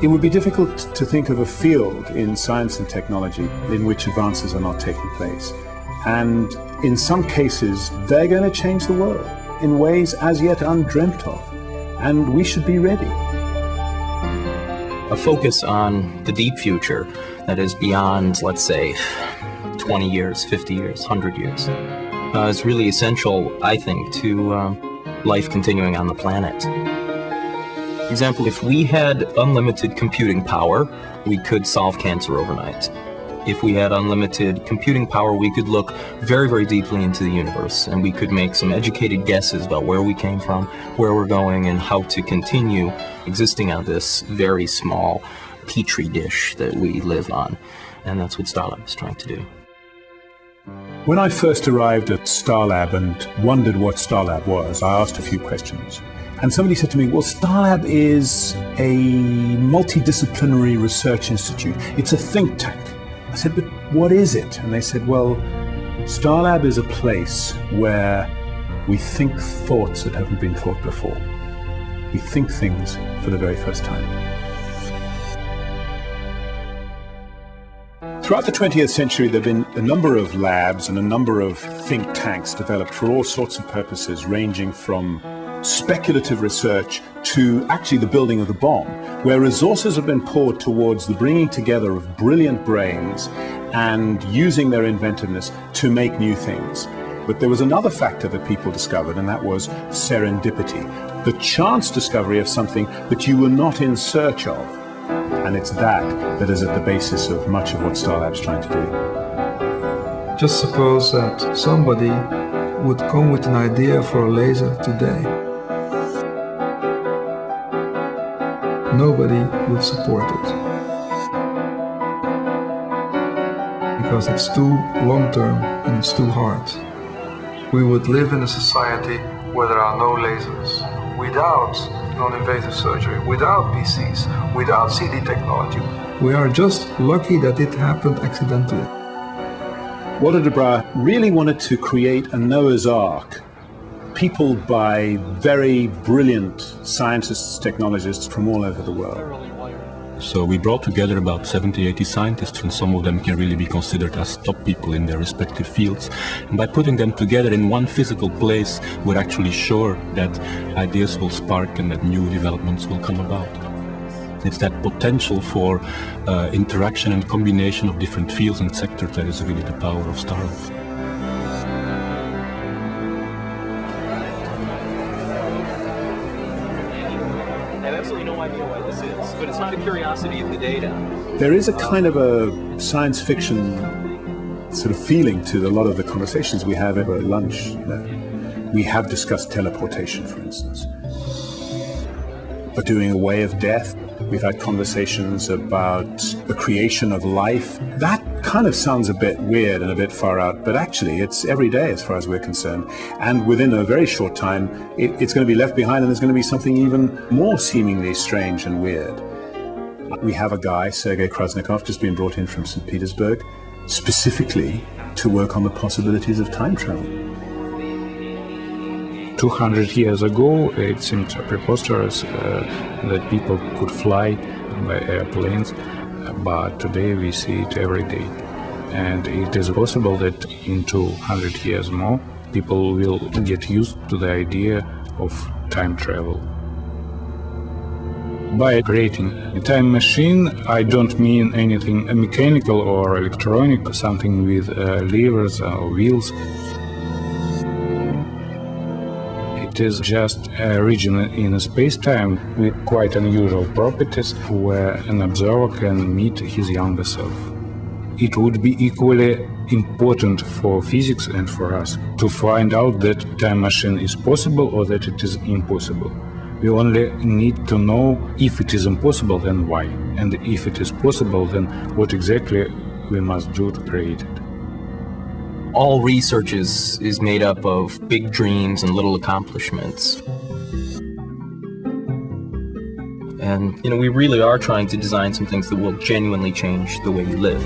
It would be difficult to think of a field in science and technology in which advances are not taking place. And in some cases, they're going to change the world in ways as yet undreamt of. And we should be ready. A focus on the deep future that is beyond, let's say, 20 years, 50 years, 100 years uh, is really essential, I think, to um, life continuing on the planet. Example, if we had unlimited computing power, we could solve cancer overnight. If we had unlimited computing power, we could look very, very deeply into the universe and we could make some educated guesses about where we came from, where we're going, and how to continue existing on this very small petri dish that we live on. And that's what Starlab is trying to do. When I first arrived at Starlab and wondered what Starlab was, I asked a few questions. And somebody said to me, Well, Starlab is a multidisciplinary research institute, it's a think tank. I said, But what is it? And they said, Well, Starlab is a place where we think thoughts that haven't been thought before. We think things for the very first time. Throughout the 20th century, there have been a number of labs and a number of think tanks developed for all sorts of purposes, ranging from speculative research to actually the building of the bomb, where resources have been poured towards the bringing together of brilliant brains and using their inventiveness to make new things. But there was another factor that people discovered, and that was serendipity the chance discovery of something that you were not in search of. And it's that that is at the basis of much of what Starlab's trying to do. Just suppose that somebody would come with an idea for a laser today. Nobody would support it. Because it's too long term and it's too hard. We would live in a society where there are no lasers, without non invasive surgery, without PCs, without CD technology. We are just lucky that it happened accidentally. Walter de Brouwer really wanted to create a Noah's Ark peopled by very brilliant scientists, technologists from all over the world. So we brought together about 70, 80 scientists, and some of them can really be considered as top people in their respective fields. And by putting them together in one physical place, we're actually sure that ideas will spark and that new developments will come about. It's that potential for uh, interaction and combination of different fields and sectors that is really the power of Starlab. curiosity of the data. There is a kind of a science fiction sort of feeling to a lot of the conversations we have over lunch. You know. We have discussed teleportation, for instance, or doing away of death. We've had conversations about the creation of life. That kind of sounds a bit weird and a bit far out, but actually it's every day as far as we're concerned. And within a very short time, it, it's going to be left behind and there's going to be something even more seemingly strange and weird. We have a guy, Sergei Krasnikov, just been brought in from St. Petersburg, specifically to work on the possibilities of time travel. 200 years ago, it seemed preposterous uh, that people could fly by airplanes, but today we see it every day. And it is possible that in 200 years more, people will get used to the idea of time travel. By creating a time machine, I don't mean anything mechanical or electronic, something with uh, levers or wheels. It is just a region in space-time with quite unusual properties where an observer can meet his younger self. It would be equally important for physics and for us to find out that time machine is possible or that it is impossible. We only need to know if it is impossible, then why. And if it is possible, then what exactly we must do to create it. All research is, is made up of big dreams and little accomplishments. And, you know, we really are trying to design some things that will genuinely change the way you live.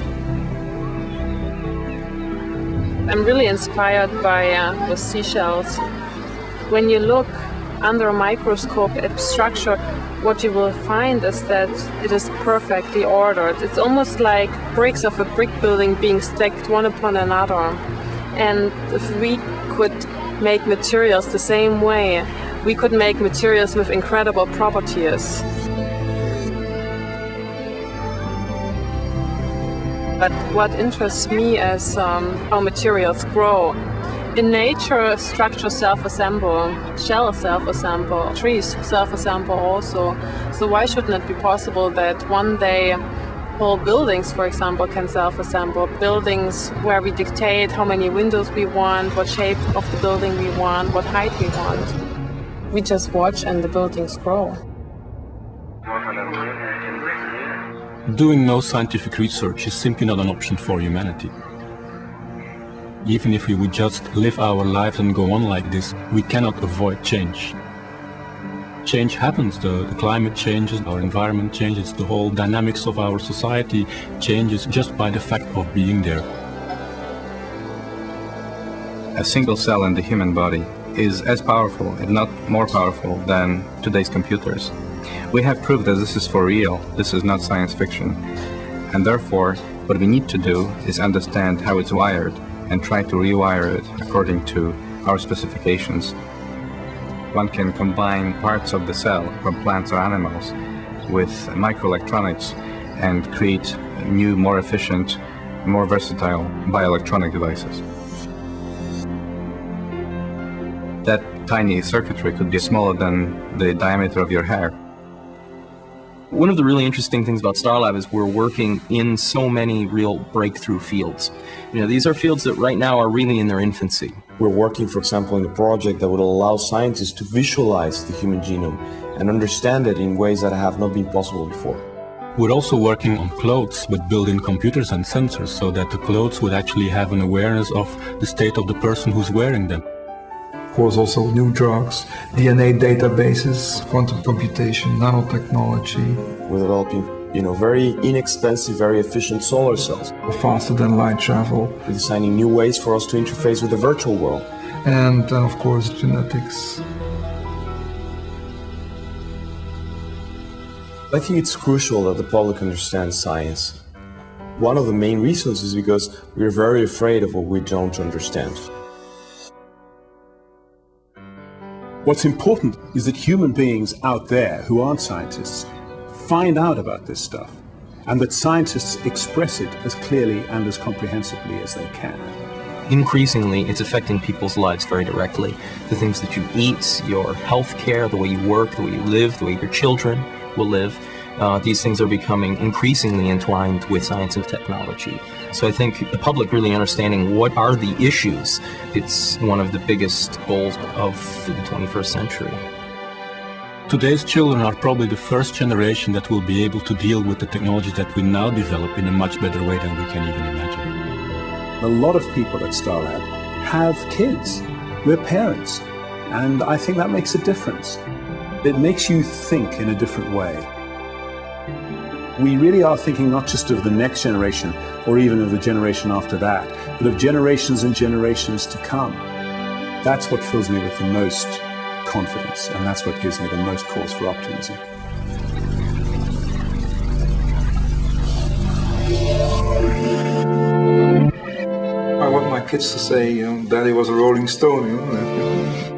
I'm really inspired by uh, the seashells. When you look under a microscope at structure what you will find is that it is perfectly ordered. It's almost like bricks of a brick building being stacked one upon another. And if we could make materials the same way, we could make materials with incredible properties. But what interests me is um, how materials grow. In nature, structures self-assemble, shells self-assemble, trees self-assemble also. So why shouldn't it be possible that one day whole buildings, for example, can self-assemble? Buildings where we dictate how many windows we want, what shape of the building we want, what height we want. We just watch and the buildings grow. Doing no scientific research is simply not an option for humanity. Even if we would just live our lives and go on like this, we cannot avoid change. Change happens, the, the, climate changes, our environment changes, the whole dynamics of our society changes just by the fact of being there. A single cell in the human body is as powerful, if not more powerful, than today's computers. We have proved that this is for real, this is not science fiction. And therefore, what we need to do is understand how it's wired and try to rewire it according to our specifications. One can combine parts of the cell from plants or animals with microelectronics and create new, more efficient, more versatile bioelectronic devices. That tiny circuitry could be smaller than the diameter of your hair. One of the really interesting things about Starlab is we're working in so many real breakthrough fields. You know, these are fields that right now are really in their infancy. We're working, for example, in a project that would allow scientists to visualize the human genome and understand it in ways that have not been possible before. We're also working on clothes with built-in computers and sensors so that the clothes would actually have an awareness of the state of the person who's wearing them. Of course, also new drugs, DNA databases, quantum computation, nanotechnology. We're developing, you know, very inexpensive, very efficient solar cells. Faster than light travel. We're designing new ways for us to interface with the virtual world. And then, of course, genetics. I think it's crucial that the public understands science. One of the main reasons is because we're very afraid of what we don't understand. What's important is that human beings out there who aren't scientists find out about this stuff and that scientists express it as clearly and as comprehensively as they can. Increasingly, it's affecting people's lives very directly. The things that you eat, your health care, the way you work, the way you live, the way your children will live. Uh, these things are becoming increasingly entwined with science and technology. So I think the public really understanding what are the issues, it's one of the biggest goals of the 21st century. Today's children are probably the first generation that will be able to deal with the technologies that we now develop in a much better way than we can even imagine. A lot of people at Starlab have kids. We're parents. And I think that makes a difference. It makes you think in a different way we really are thinking not just of the next generation or even of the generation after that, but of generations and generations to come. That's what fills me with the most confidence, and that's what gives me the most cause for optimism. I want my kids to say, you know, Daddy was a Rolling Stone. You know?